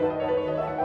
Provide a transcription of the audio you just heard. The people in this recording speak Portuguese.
Música